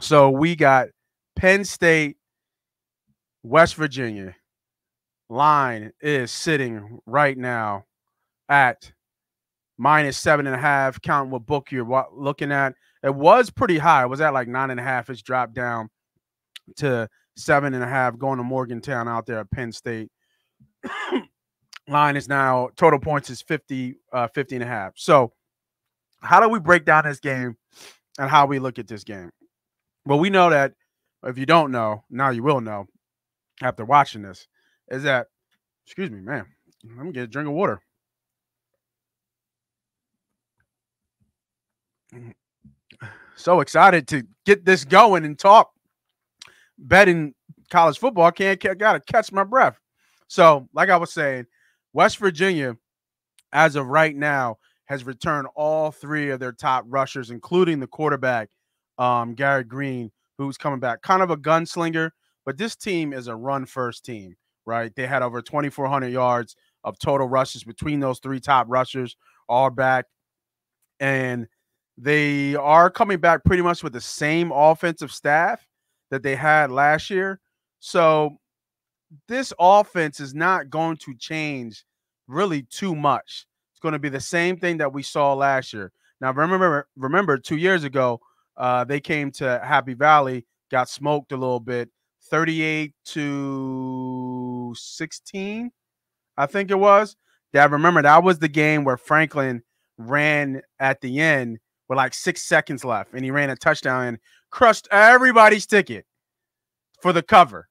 So we got Penn State, West Virginia. Line is sitting right now at minus seven and a half. Count what book you're looking at. It was pretty high. It was at like nine and a half. It's dropped down to seven and a half going to Morgantown out there at Penn State. Line is now total points is 50, uh, 50 and a half. So, how do we break down this game and how we look at this game? Well, we know that if you don't know, now you will know after watching this, is that, excuse me, man, let me get a drink of water. Mm. So excited to get this going and talk betting college football. I can't, gotta catch my breath. So, like I was saying, West Virginia, as of right now, has returned all three of their top rushers, including the quarterback, um, Garrett Greene, who's coming back. Kind of a gunslinger, but this team is a run first team, right? They had over 2,400 yards of total rushes between those three top rushers, all back. And they are coming back pretty much with the same offensive staff that they had last year. So this offense is not going to change really too much. It's going to be the same thing that we saw last year. Now remember remember 2 years ago uh, they came to Happy Valley, got smoked a little bit, 38 to 16 I think it was. That remember that was the game where Franklin ran at the end with like 6 seconds left and he ran a touchdown and crushed everybody's ticket for the cover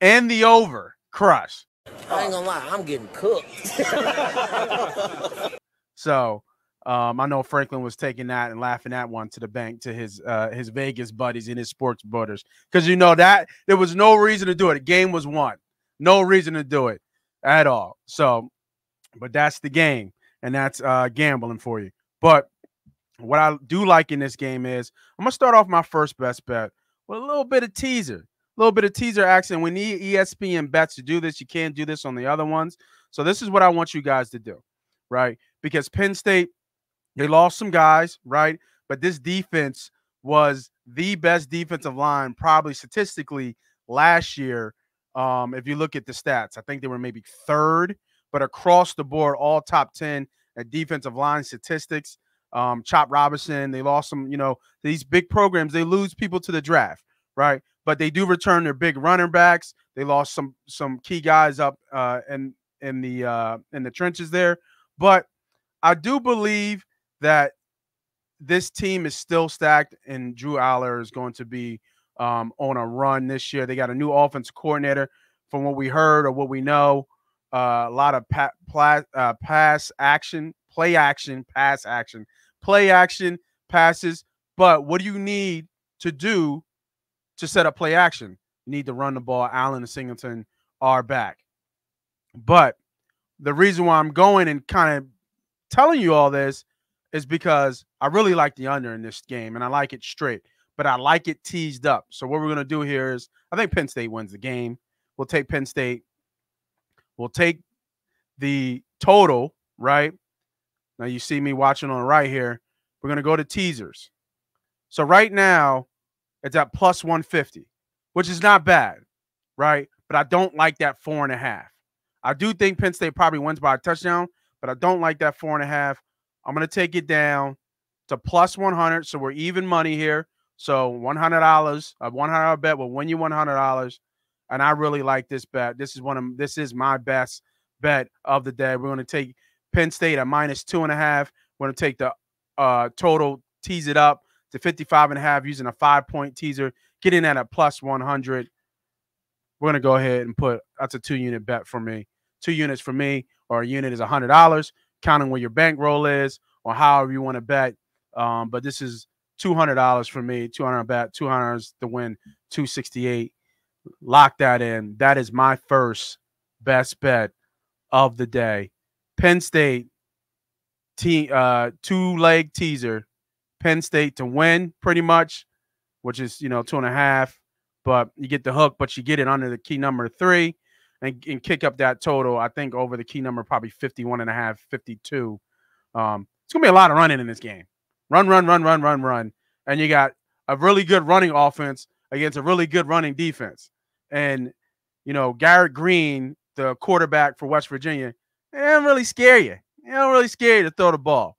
and the over crush. I ain't gonna lie, I'm getting cooked. so um, I know Franklin was taking that and laughing at one to the bank to his uh, his Vegas buddies and his sports butters because you know that there was no reason to do it. The game was won, no reason to do it at all. So, but that's the game, and that's uh, gambling for you. But what I do like in this game is I'm gonna start off my first best bet with a little bit of teaser a little bit of teaser action. We need ESPN bets to do this. You can't do this on the other ones. So this is what I want you guys to do, right? Because Penn State, they lost some guys, right? But this defense was the best defensive line, probably statistically last year. Um, if you look at the stats, I think they were maybe third, but across the board, all top 10 at defensive line statistics. Um, Chop Robinson, they lost some, you know, these big programs, they lose people to the draft, right? but they do return their big running backs. They lost some some key guys up uh, in in the uh, in the trenches there, but I do believe that this team is still stacked, and Drew Allar is going to be um, on a run this year. They got a new offense coordinator, from what we heard or what we know. Uh, a lot of pa- pla- uh, pass action, play action, pass action, play action, passes. But what do you need to do to set up play action. You need to run the ball. Allen and Singleton are back. But the reason why I'm going and kind of telling you all this is because I really like the under in this game and I like it straight, but I like it teased up. So what we're going to do here is I think Penn State wins the game. We'll take Penn State. We'll take the total, right? Now you see me watching on the right here. We're going to go to teasers. So right now, it's at plus 150, which is not bad, right? But I don't like that four and a half. I do think Penn State probably wins by a touchdown, but I don't like that four and a half. I'm going to take it down to plus 100. So we're even money here. So $100, a $100 bet will win you $100. And I really like this bet. This is one of this is my best bet of the day. We're going to take Penn State at minus two and a half. We're going to take the uh, total, tease it up to 55 and a half using a five point teaser, getting at a plus 100. We're going to go ahead and put that's a two unit bet for me. Two units for me, or a unit is $100, counting where your bankroll is, or however you want to bet. Um, but this is $200 for me, 200 bet, 200 to win 268. Lock that in. That is my first best bet of the day. Penn State, te- uh, two leg teaser Penn State to win pretty much, which is, you know, two and a half. But you get the hook, but you get it under the key number three and, and kick up that total. I think over the key number, probably 51 and a half, 52. Um, it's going to be a lot of running in this game. Run, run, run, run, run, run. And you got a really good running offense against a really good running defense. And you know, Garrett Greene, the quarterback for West Virginia, they don't really scare you. They don't really scare you to throw the ball.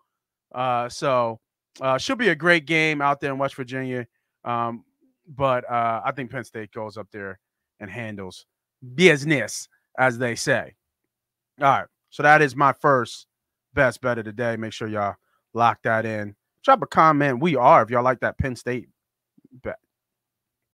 Uh, so uh, should be a great game out there in West Virginia. Um, but uh, I think Penn State goes up there and handles business, as they say. All right. So that is my first best bet of the day. Make sure y'all lock that in. Drop a comment. We are if y'all like that Penn State bet.